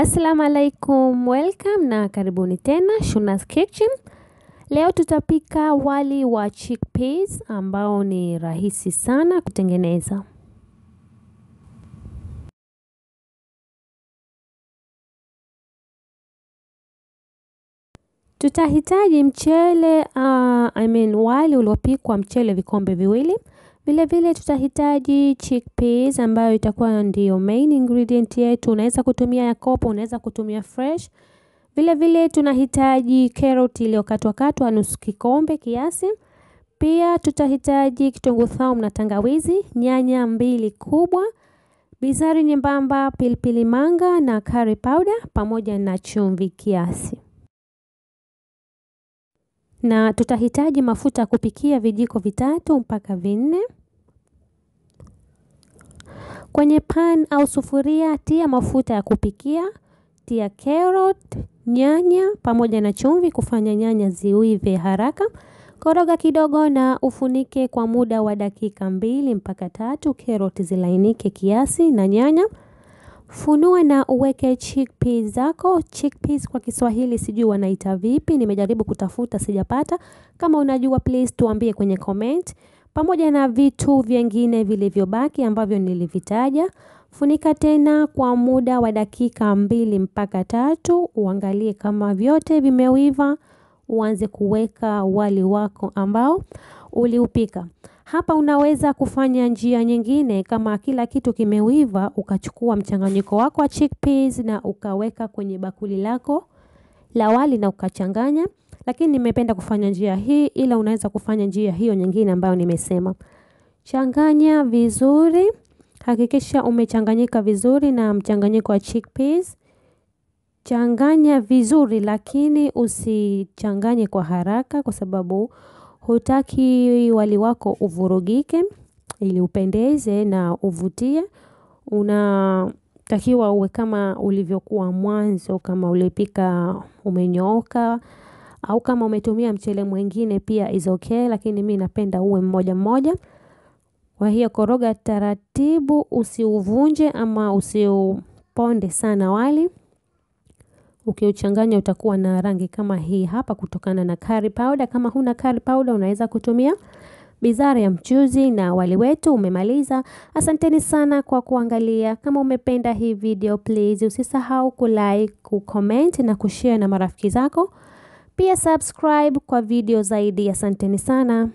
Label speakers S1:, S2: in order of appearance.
S1: Assalamu alaikum, welcome na karibuni tena Shuna's Kitchen. Leo tutapika wali wa chickpeas ambao ni rahisi sana kutengeneza. Tutahitaji mchele uh, I mean wali uliopikwa mchele vikombe viwili. Vile vile tutahitaji chickpeas ambayo itakuwa ndiyo main ingredient yetu. Unaweza kutumia ya kopo, unaweza kutumia fresh. Vile vile tunahitaji carrot iliyokatwa katwa nusu kikombe kiasi. Pia tutahitaji kitunguu saumu na tangawizi, nyanya mbili kubwa, bizari nyembamba, pilipili manga na curry powder pamoja na chumvi kiasi. Na tutahitaji mafuta ya kupikia vijiko vitatu mpaka vinne. Kwenye pan au sufuria tia mafuta ya kupikia, tia carrot, nyanya pamoja na chumvi kufanya nyanya ziive haraka. Koroga kidogo na ufunike kwa muda wa dakika mbili mpaka tatu, carrot zilainike kiasi na nyanya. Funua na uweke chickpeas zako. Chickpeas kwa Kiswahili sijui wanaita vipi, nimejaribu kutafuta sijapata. Kama unajua please tuambie kwenye comment. Pamoja na vitu vingine vilivyobaki ambavyo nilivitaja. Funika tena kwa muda wa dakika mbili mpaka tatu. Uangalie kama vyote vimeiva. Uanze kuweka wali wako ambao uliupika. Hapa unaweza kufanya njia nyingine kama kila kitu kimeiva, ukachukua mchanganyiko wako wa chickpeas na ukaweka kwenye bakuli lako la wali na ukachanganya. Lakini nimependa kufanya njia hii ila unaweza kufanya njia hiyo nyingine ambayo nimesema. Changanya vizuri, hakikisha umechanganyika vizuri na mchanganyiko wa chickpeas. Changanya vizuri lakini usichanganye kwa haraka kwa sababu hutaki wali wako uvurugike ili upendeze na uvutie. Unatakiwa uwe kama ulivyokuwa mwanzo kama ulipika umenyooka au kama umetumia mchele mwingine pia is okay lakini mi napenda uwe mmoja mmoja. Kwa hiyo koroga taratibu usiuvunje ama usiuponde sana wali. Ukiuchanganya utakuwa na rangi kama hii hapa kutokana na curry powder. Kama huna curry powder unaweza kutumia bizari ya mchuzi na wali wetu umemaliza. Asanteni sana kwa kuangalia. Kama umependa hii video please usisahau kulike, kucomment na kushare na marafiki zako. Pia subscribe kwa video zaidi. Asanteni sana.